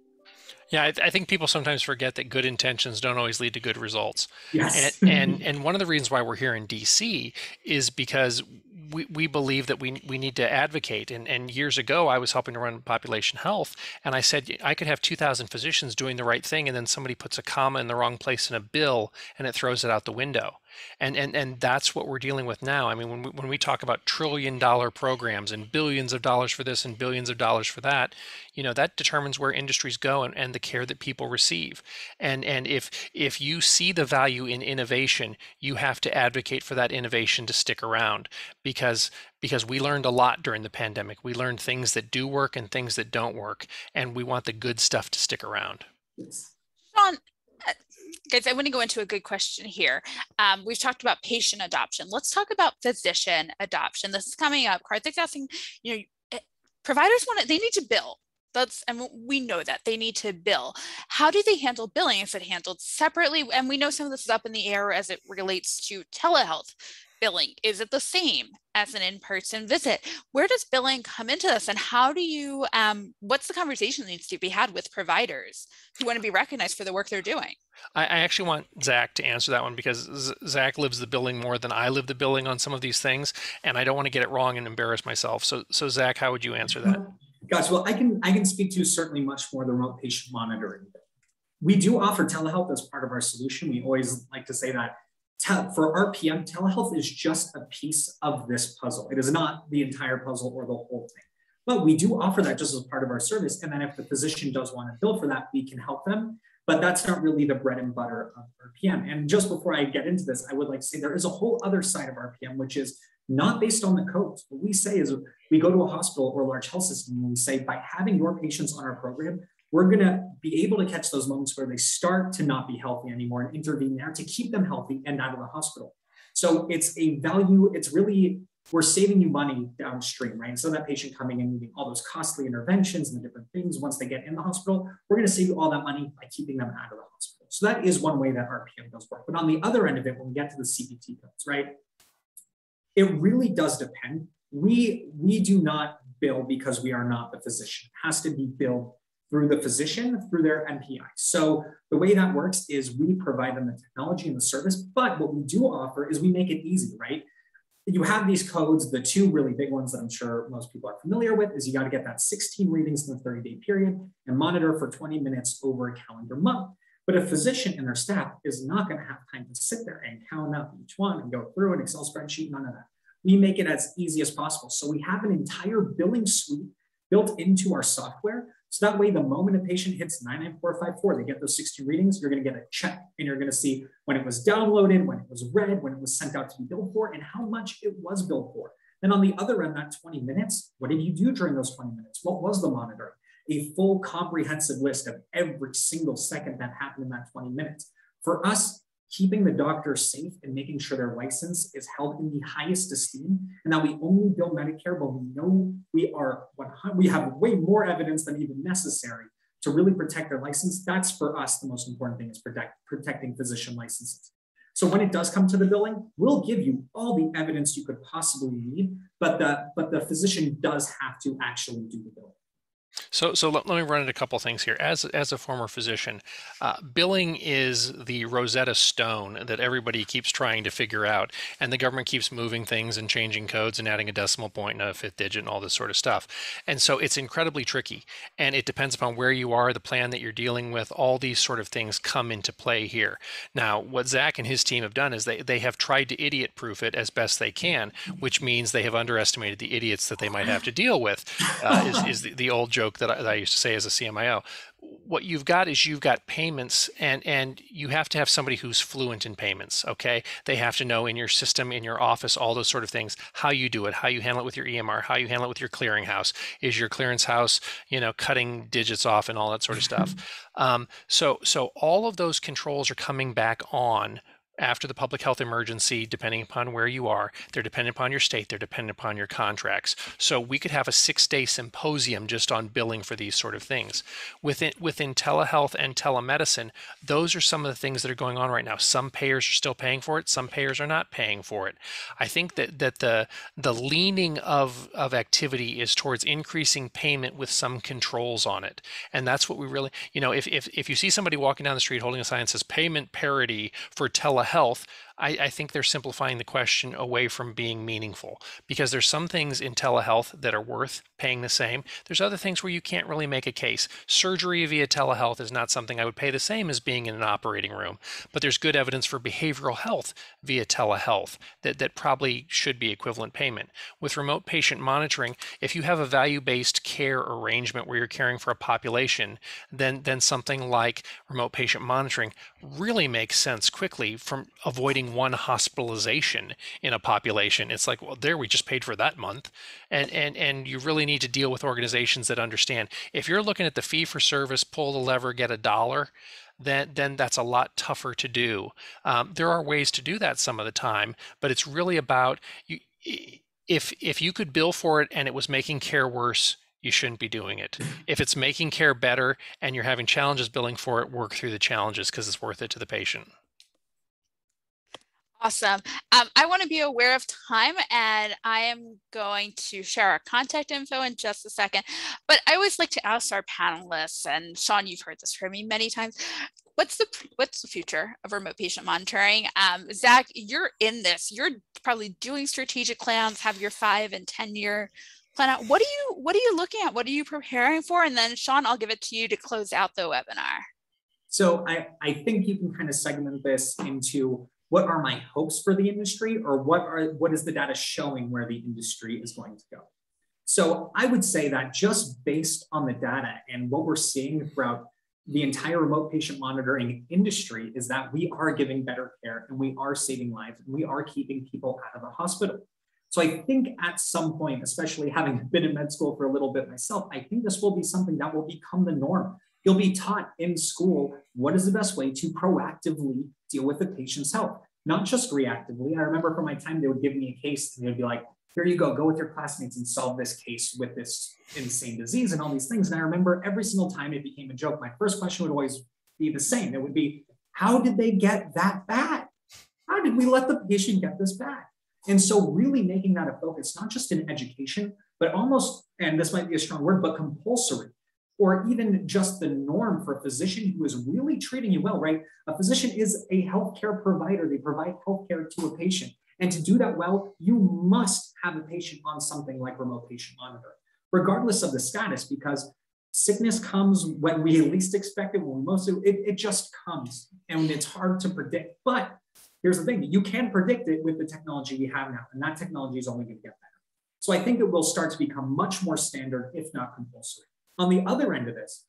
Yeah, I, I, think people sometimes forget that good intentions don't always lead to good results. Yes. And, and, and one of the reasons why we're here in DC is because we, we believe that we, we need to advocate. And, and years ago, I was helping to run population health, and I said I could have 2,000 physicians doing the right thing, and then somebody puts a comma in the wrong place in a bill, and it throws it out the window and and and that's what we're dealing with now. I mean, when we, when we talk about trillion dollar programs and billions of dollars for this and billions of dollars for that, you know, that determines where industries go and, and the care that people receive. And and if if you see the value in innovation, you have to advocate for that innovation to stick around because because we learned a lot during the pandemic. We learned things that do work and things that don't work, and we want the good stuff to stick around. John, guys, I want to go into a good question here. Um, we've talked about patient adoption. Let's talk about physician adoption. This is coming up. Karthik's asking, you know, eh, providers want to, they need to bill. That's, and we know that they need to bill. How do they handle billing? Is it handled separately? And we know some of this is up in the air as it relates to telehealth billing? Is it the same as an in-person visit? Where does billing come into this? And how do you, um, what's the conversation that needs to be had with providers who want to be recognized for the work they're doing? I, I actually want Zach to answer that one because Z- Zach lives the billing more than I live the billing on some of these things. And I don't want to get it wrong and embarrass myself. So, so Zach, how would you answer that? Gosh, well, I can, I can speak to certainly much more the remote patient monitoring. We do offer telehealth as part of our solution. We always like to say that for RPM, telehealth is just a piece of this puzzle. It is not the entire puzzle or the whole thing. But we do offer that just as part of our service. And then if the physician does want to bill for that, we can help them. But that's not really the bread and butter of RPM. And just before I get into this, I would like to say there is a whole other side of RPM, which is not based on the codes. What we say is we go to a hospital or a large health system and we say, by having your patients on our program, we're going to be able to catch those moments where they start to not be healthy anymore and intervene there to keep them healthy and out of the hospital. So it's a value, it's really, we're saving you money downstream, right? So that patient coming in needing all those costly interventions and the different things once they get in the hospital, we're going to save you all that money by keeping them out of the hospital. So that is one way that RPM does work. But on the other end of it, when we get to the CPT codes, right? It really does depend. We, we do not bill because we are not the physician. It has to be billed through the physician, through their NPI. So the way that works is we provide them the technology and the service, but what we do offer is we make it easy, right? You have these codes, the two really big ones that I'm sure most people are familiar with is you got to get that 16 readings in the 30 day period and monitor for 20 minutes over a calendar month. But a physician and their staff is not going to have time to sit there and count up each one and go through an Excel spreadsheet, none of that. We make it as easy as possible. So we have an entire billing suite built into our software. So that way, the moment a patient hits 99454, they get those 60 readings, you're going to get a check and you're going to see when it was downloaded, when it was read, when it was sent out to be billed for, and how much it was billed for. Then on the other end, that 20 minutes, what did you do during those 20 minutes? What was the monitoring? a full comprehensive list of every single second that happened in that 20 minutes. For us, keeping the doctor safe and making sure their license is held in the highest esteem, and that we only bill Medicare, but we know we are we have way more evidence than even necessary to really protect their license. That's for us the most important thing is protect, protecting physician licenses. So when it does come to the billing, we'll give you all the evidence you could possibly need, but the but the physician does have to actually do the billing. So, so let, let me run into a couple things here. As as a former physician, uh, billing is the Rosetta Stone that everybody keeps trying to figure out, and the government keeps moving things and changing codes and adding a decimal point and a fifth digit and all this sort of stuff. And so it's incredibly tricky, and it depends upon where you are, the plan that you're dealing with. All these sort of things come into play here. Now, what Zach and his team have done is they they have tried to idiot proof it as best they can, which means they have underestimated the idiots that they might have to deal with. Uh, is is the, the old joke joke that I, that I used to say as a CMIO. What you've got is you've got payments, and and you have to have somebody who's fluent in payments. Okay, they have to know in your system, in your office, all those sort of things, how you do it, how you handle it with your EMR, how you handle it with your clearinghouse. Is your clearance house, you know, cutting digits off and all that sort of stuff. um, so so all of those controls are coming back on after the public health emergency, depending upon where you are. They're dependent upon your state, they're dependent upon your contracts. So we could have a six day symposium just on billing for these sort of things. Within, within telehealth and telemedicine, those are some of the things that are going on right now. Some payers are still paying for it, some payers are not paying for it. I think that, that the, the leaning of, of activity is towards increasing payment with some controls on it. And that's what we really, you know, if, if, if you see somebody walking down the street holding a sign that says payment parity for telehealth, health, I, I, think they're simplifying the question away from being meaningful because there's some things in telehealth that are worth paying the same. There's other things where you can't really make a case. Surgery via telehealth is not something I would pay the same as being in an operating room, but there's good evidence for behavioral health via telehealth that, that probably should be equivalent payment. With remote patient monitoring, if you have a value-based care arrangement where you're caring for a population, then, then something like remote patient monitoring really makes sense quickly from avoiding one hospitalization in a population. It's like, well, there we just paid for that month. And and and you really need to deal with organizations that understand. If you're looking at the fee for service, pull the lever, get a dollar, then then that's a lot tougher to do. Um, there are ways to do that some of the time, but it's really about you. If if you could bill for it and it was making care worse, you shouldn't be doing it. If it's making care better and you're having challenges billing for it, work through the challenges because it's worth it to the patient. Awesome. Um, I want to be aware of time and I am going to share our contact info in just a second. But I always like to ask our panelists, and Shawn, you've heard this from me many times. What's the what's the future of remote patient monitoring? Um, Zach, you're in this. You're probably doing strategic plans, have your five and 10 year plan out. What are you what are you looking at? What are you preparing for? And then Shawn, I'll give it to you to close out the webinar. So I, I think you can kind of segment this into what are my hopes for the industry or what are what is the data showing where the industry is going to go? So i would say that just based on the data and what we're seeing throughout the entire remote patient monitoring industry is that we are giving better care and we are saving lives and we are keeping people out of the hospital. So i think at some point especially having been in med school for a little bit myself i think this will be something that will become the norm You'll be taught in school what is the best way to proactively deal with the patient's health, not just reactively. I remember from my time, they would give me a case and they'd be like, here you go, go with your classmates and solve this case with this insane disease and all these things. And I remember every single time it became a joke, my first question would always be the same. It would be, how did they get that bad? How did we let the patient get this bad? And so, really making that a focus, not just in education, but almost, and this might be a strong word, but compulsory or even just the norm for a physician who is really treating you well, right? A physician is a healthcare provider. They provide healthcare to a patient. And to do that well, you must have a patient on something like remote patient monitoring, regardless of the status, because sickness comes when we least expect it, when we most, it, it just comes and it's hard to predict. But here's the thing, you can predict it with the technology we have now, and that technology is only gonna get better. So I think it will start to become much more standard, if not compulsory. On the other end of this,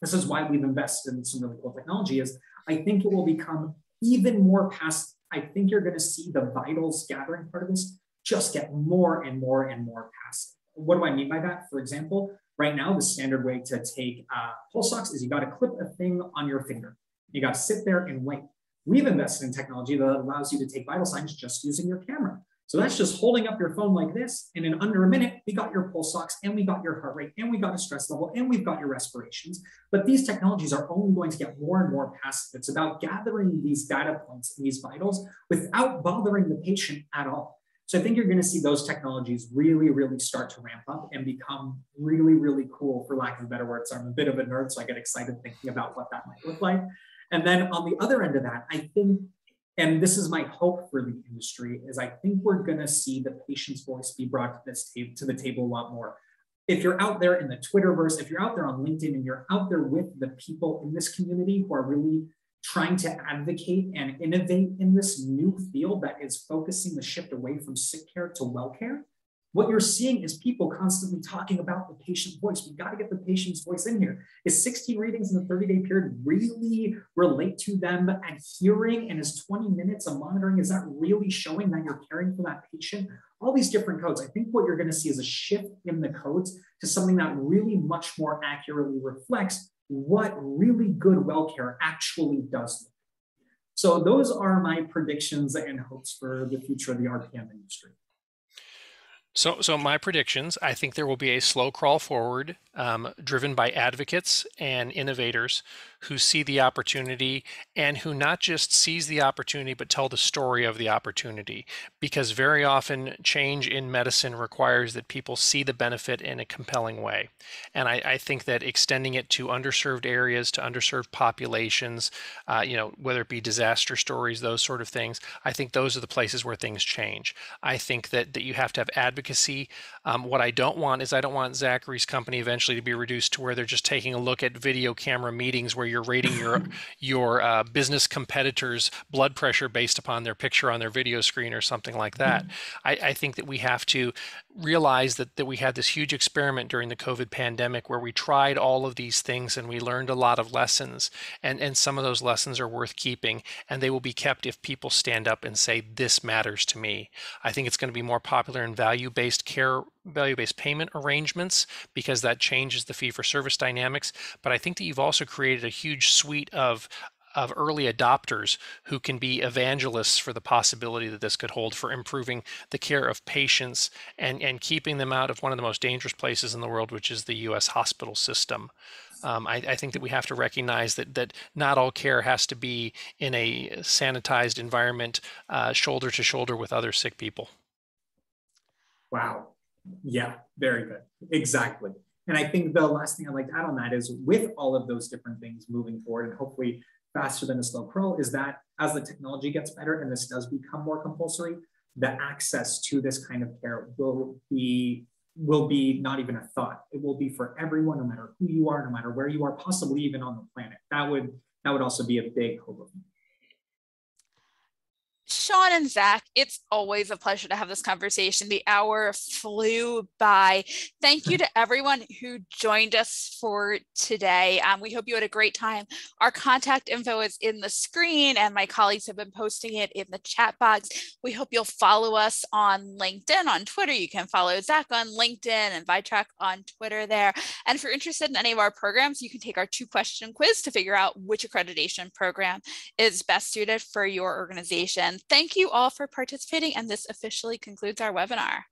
this is why we've invested in some really cool technology is I think it will become even more past, I think you're gonna see the vitals gathering part of this just get more and more and more passive. What do I mean by that? For example, right now, the standard way to take uh, pulse ox is you gotta clip a thing on your finger. You gotta sit there and wait. We've invested in technology that allows you to take vital signs just using your camera. So that's just holding up your phone like this. And in under a minute, we got your pulse ox and we got your heart rate and we got a stress level and we've got your respirations. But these technologies are only going to get more and more passive. It's about gathering these data points and these vitals without bothering the patient at all. So I think you're going to see those technologies really, really start to ramp up and become really, really cool, for lack of better words. I'm a bit of a nerd, so I get excited thinking about what that might look like. And then on the other end of that, I think and this is my hope for the industry is I think we're going to see the patient's voice be brought to this table to the table a lot more. If you're out there in the Twitterverse, if you're out there on LinkedIn and you're out there with the people in this community who are really trying to advocate and innovate in this new field that is focusing the shift away from sick care to well care, what you're seeing is people constantly talking about the patient voice. We got to get the patient's voice in here. Is 16 readings in the 30 day period really relate to them and hearing? And is 20 minutes of monitoring, is that really showing that you're caring for that patient? All these different codes. I think what you're going to see is a shift in the codes to something that really much more accurately reflects what really good well care actually does. So those are my predictions and hopes for the future of the RPM industry. So, so my predictions, I think there will be a slow crawl forward um, driven by advocates and innovators who see the opportunity and who not just sees the opportunity but tell the story of the opportunity. Because very often change in medicine requires that people see the benefit in a compelling way. And i, I think that extending it to underserved areas to underserved populations uh, you know whether it be disaster stories those sort of things i think those are the places where things change. I think that that you have to have advocacy um, what i don't want is i don't want zachary's company eventually to be reduced to where they're just taking a look at video camera meetings where you're rating your your uh, business competitors' blood pressure based upon their picture on their video screen or something like that. Mm-hmm. I, I think that we have to realize that, that we had this huge experiment during the COVID pandemic where we tried all of these things and we learned a lot of lessons. And, and some of those lessons are worth keeping and they will be kept if people stand up and say, This matters to me. I think it's going to be more popular in value based care value-based payment arrangements because that changes the fee for service dynamics but i think that you've also created a huge suite of of early adopters who can be evangelists for the possibility that this could hold for improving the care of patients and, and keeping them out of one of the most dangerous places in the world, which is the US hospital system. Um, I, I, think that we have to recognize that that not all care has to be in a sanitized environment, uh, shoulder to shoulder with other sick people. Wow. Yeah, very good. Exactly. And I think the last thing I'd like to add on that is with all of those different things moving forward, and hopefully faster than a slow crawl is that as the technology gets better and this does become more compulsory, the access to this kind of care will be will be not even a thought. It will be for everyone, no matter who you are, no matter where you are, possibly even on the planet. That would that would also be a big hope of Shawn and Zach, it's always a pleasure to have this conversation. The hour flew by. Thank you to everyone who joined us for today. Um, we hope you had a great time. Our contact info is in the screen, and my colleagues have been posting it in the chat box. We hope you'll follow us on LinkedIn, on Twitter. You can follow Zach on LinkedIn and VyTrac on Twitter there. And if you're interested in any of our programs, you can take our two question quiz to figure out which accreditation program is best suited for your organization. Thank you all for participating and this officially concludes our webinar.